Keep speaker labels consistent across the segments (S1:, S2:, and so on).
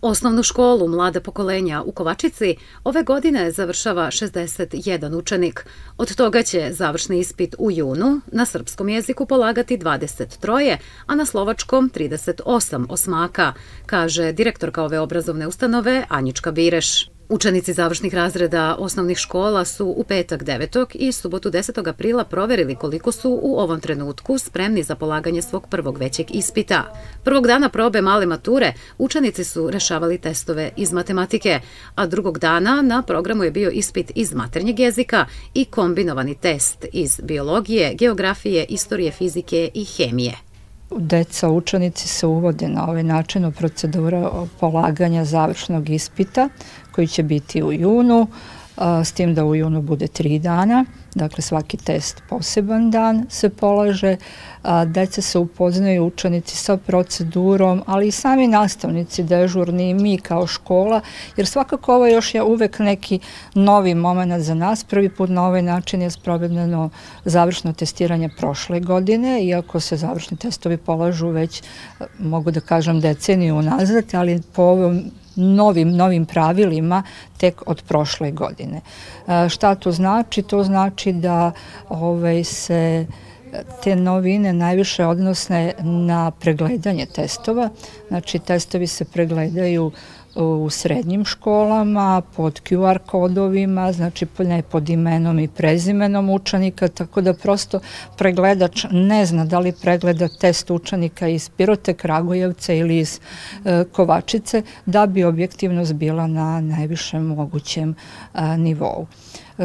S1: Osnovnu školu Mlade pokolenja u Kovačici ove godine završava 61 učenik. Od toga će završni ispit u junu na srpskom jeziku polagati 23, a na slovačkom 38 osmaka, kaže direktorka ove obrazovne ustanove Anjička Bireš. Učenici završnih razreda osnovnih škola su u petak 9. i subotu 10. aprila proverili koliko su u ovom trenutku spremni za polaganje svog prvog većeg ispita. Prvog dana probe male mature učenici su rešavali testove iz matematike, a drugog dana na programu je bio ispit iz maternjeg jezika i kombinovani test iz biologije, geografije, istorije, fizike i hemije.
S2: Deca učenici se uvode na ovaj način u procedura polaganja završnog ispita koji će biti u junu, s tim da u junu bude tri dana, dakle svaki test poseban dan se polaže, deca se upoznaju učenici sa procedurom, ali i sami nastavnici dežurni i mi kao škola, jer svakako ovo još je uvek neki novi moment za nas. Prvi put na ovaj način je sprovedeno završno testiranje prošle godine, iako se završni testovi polažu već, e, mogu da kažem, deceniju nazad, ali po ovom novim, novim pravilima tek od prošle godine. E, šta to znači? To znači da ovaj, se te novine najviše odnosne na pregledanje testova. Znači, testovi se pregledaju u srednjim školama, pod QR kodovima, znači ne pod imenom i prezimenom učenika, tako da prosto pregledač ne zna da li pregleda test učenika iz Pirote, Kragujevca ili iz e, Kovačice, da bi objektivnost bila na najvišem mogućem e, nivou.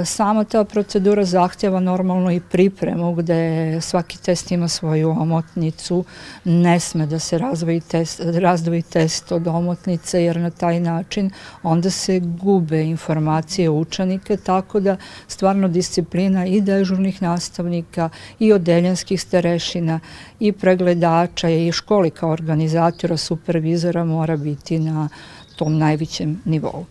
S2: Sama ta procedura zahtjeva normalno i pripremu gde svaki test ima svoju omotnicu, ne sme da se razvoji test, razdvoji test od omotnice jer na taj način onda se gube informacije učenike, tako da stvarno disciplina i dežurnih nastavnika i odeljenskih starešina i pregledača i školi kao organizatora, supervizora mora biti na tom najvićem nivou.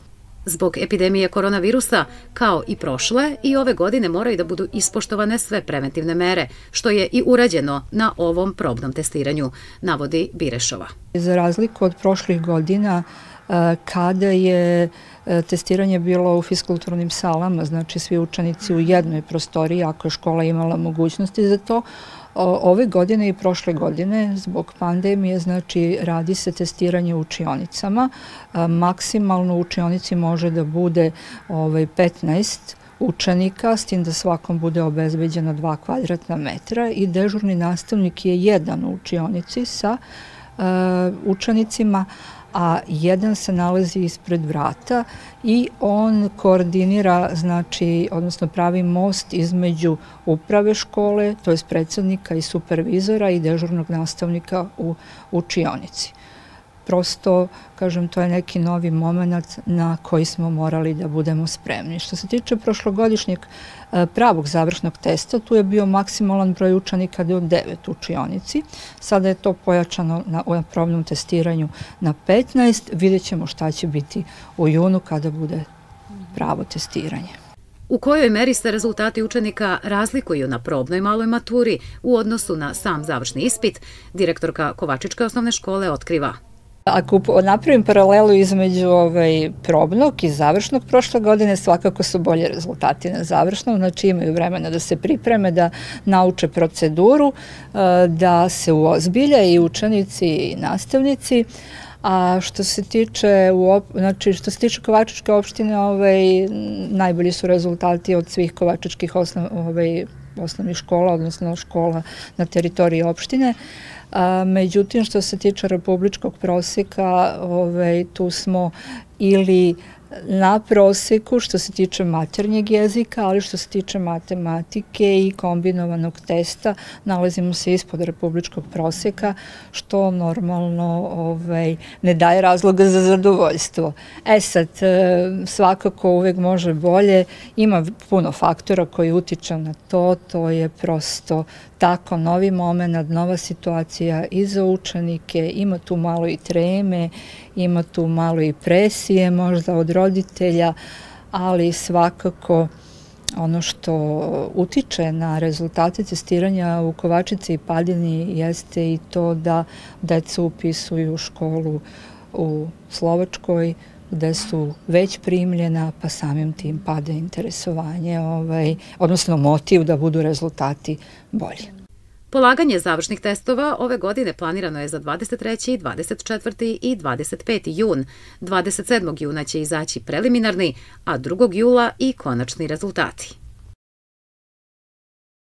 S1: Zbog epidemije koronavirusa, kao i prošle, i ove godine moraju da budu ispoštovane sve preventivne mere, što je i urađeno na ovom probnom testiranju, navodi Birešova.
S2: Za razliku od prošlih godina, e, kada je e, testiranje bilo u fiskulturnim salama, znači svi učenici u jednoj prostoriji, ako je škola imala mogućnosti za to, Ove godine i prošle godine zbog pandemije znači radi se testiranje u učionicama. Maksimalno u učionici može da bude ovaj 15 učenika, s tim da svakom bude obezbeđeno 2 kvadratna metra i dežurni nastavnik je jedan u učionici sa učenicima, a jedan se nalazi ispred vrata i on koordinira, znači, odnosno pravi most između uprave škole, to je predsjednika i supervizora i dežurnog nastavnika u učionici prosto, kažem, to je neki novi moment na koji smo morali da budemo spremni. Što se tiče prošlogodišnjeg e, pravog završnog testa, tu je bio maksimalan broj učenika do 9 učionici. Sada je to pojačano na probnom testiranju na 15. Vidjet ćemo šta će biti u junu kada bude pravo testiranje.
S1: U kojoj meri se rezultati učenika razlikuju na probnoj maloj maturi u odnosu na sam završni ispit, direktorka Kovačičke osnovne škole otkriva.
S2: Ako napravim paralelu između ovaj, probnog i završnog prošle godine, svakako su bolje rezultati na završnom, znači imaju vremena da se pripreme, da nauče proceduru, eh, da se uozbilja i učenici i nastavnici, A što se tiče znači što se tiče Kovačičke opštine, ovaj najbolji su rezultati od svih kovačičkih osnov, ovaj osnovnih škola, odnosno škola na teritoriji opštine. A, međutim, što se tiče republičkog prosjeka, ovaj, tu smo ili na proseku što se tiče maternjeg jezika, ali što se tiče matematike i kombinovanog testa, nalazimo se ispod republičkog proseka, što normalno ovaj, ne daje razloga za zadovoljstvo. E sad, e, svakako uvek može bolje, ima puno faktora koji utiču na to, to je prosto tako novi moment, nova situacija i za učenike, ima tu malo i treme, ima tu malo i presije možda od roditelja, ali svakako ono što utiče na rezultate testiranja u Kovačici i Padini jeste i to da deca upisuju školu u Slovačkoj gde su već primljena, pa samim tim pada interesovanje, ovaj, odnosno motiv da budu rezultati bolji.
S1: Polaganje završnih testova ove godine planirano je za 23. 24. i 25. jun. 27. juna će izaći preliminarni, a 2. jula i konačni rezultati.